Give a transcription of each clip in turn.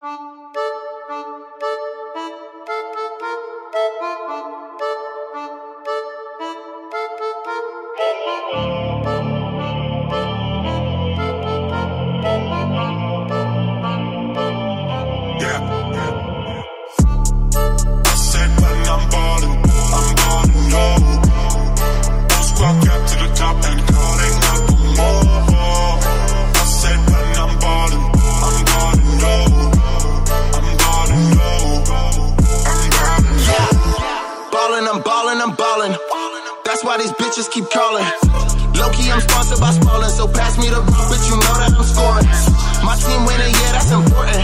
Música I'm ballin'. That's why these bitches keep calling. Low key, I'm sponsored by Spalding, so pass me the rock, bitch. you know that I'm scoring. My team winning, yeah, that's important.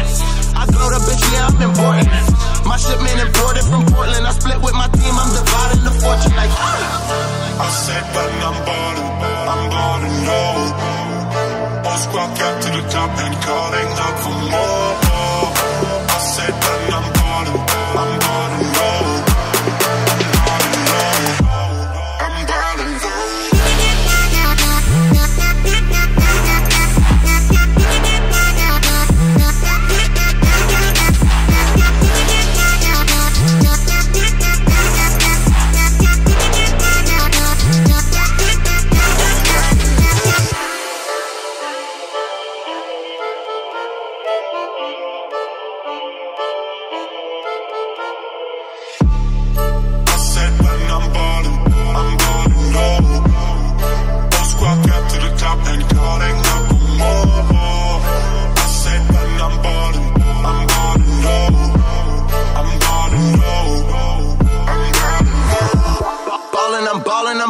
I glow the bitch, yeah, I'm important. My shipment imported from Portland. I split with my team, I'm dividing the fortune like. I said that I'm ballin', I'm ballin' low. All squad got to the top and calling up for more.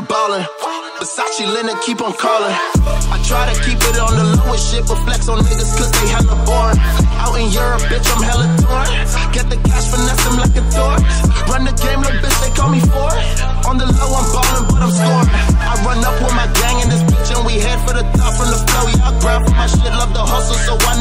I'm ballin'. Versace Lena keep on calling. I try to keep it on the lowest shit, but flex on niggas cause they hella boring. Out in Europe, bitch, I'm hella torn. Get the cash, finesse them like a door. Run the game like bitch, they call me four. On the low, I'm ballin', but I'm scoring. I run up with my gang in this bitch, and we head for the top from the flow. Y'all grind for my shit, love the hustle, so why?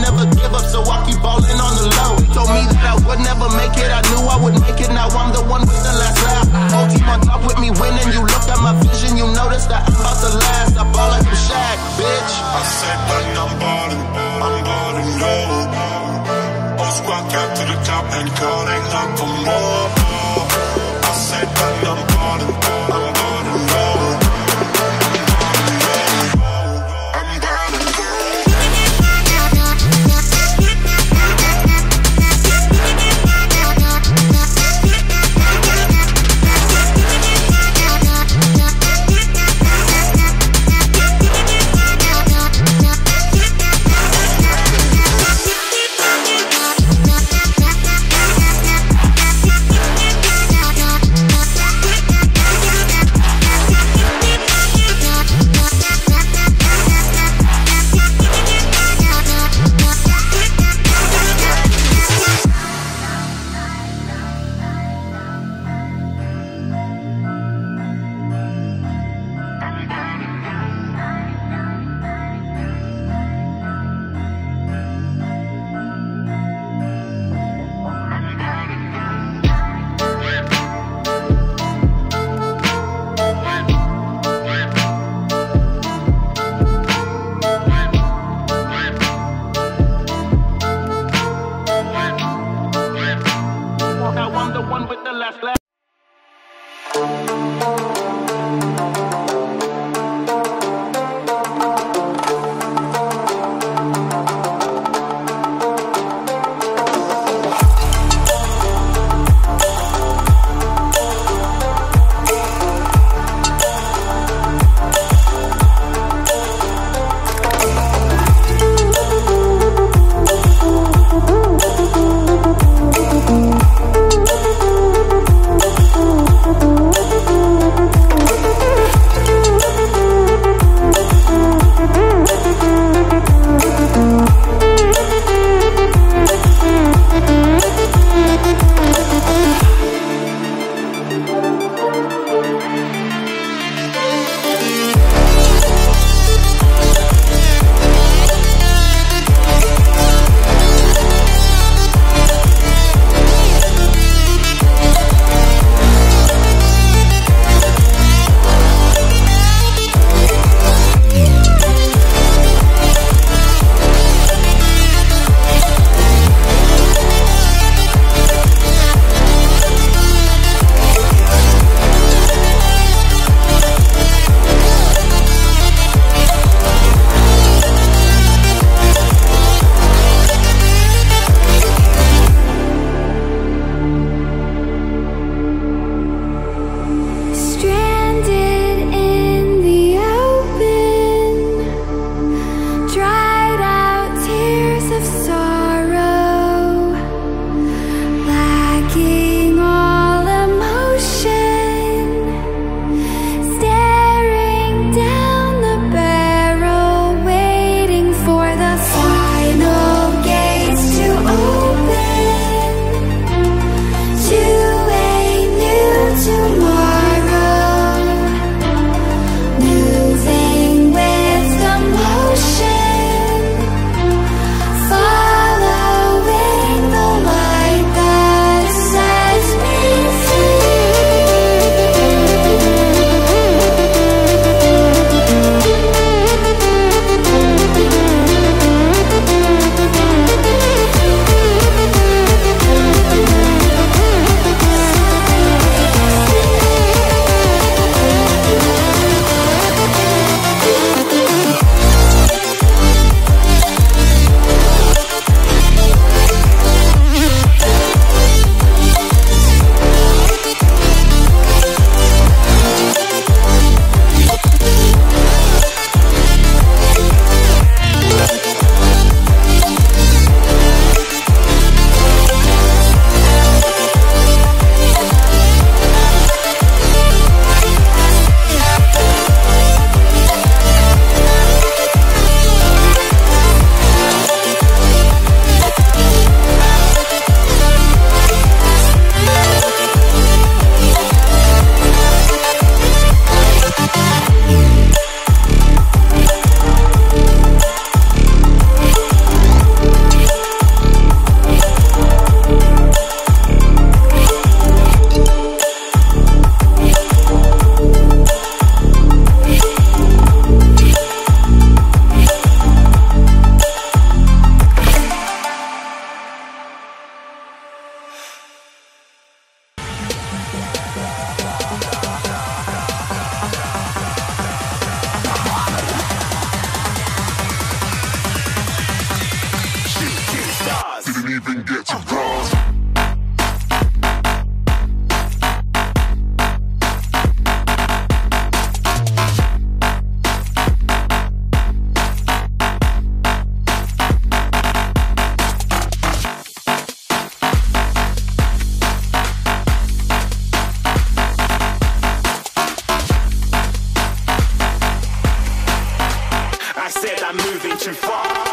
I'm moving too far.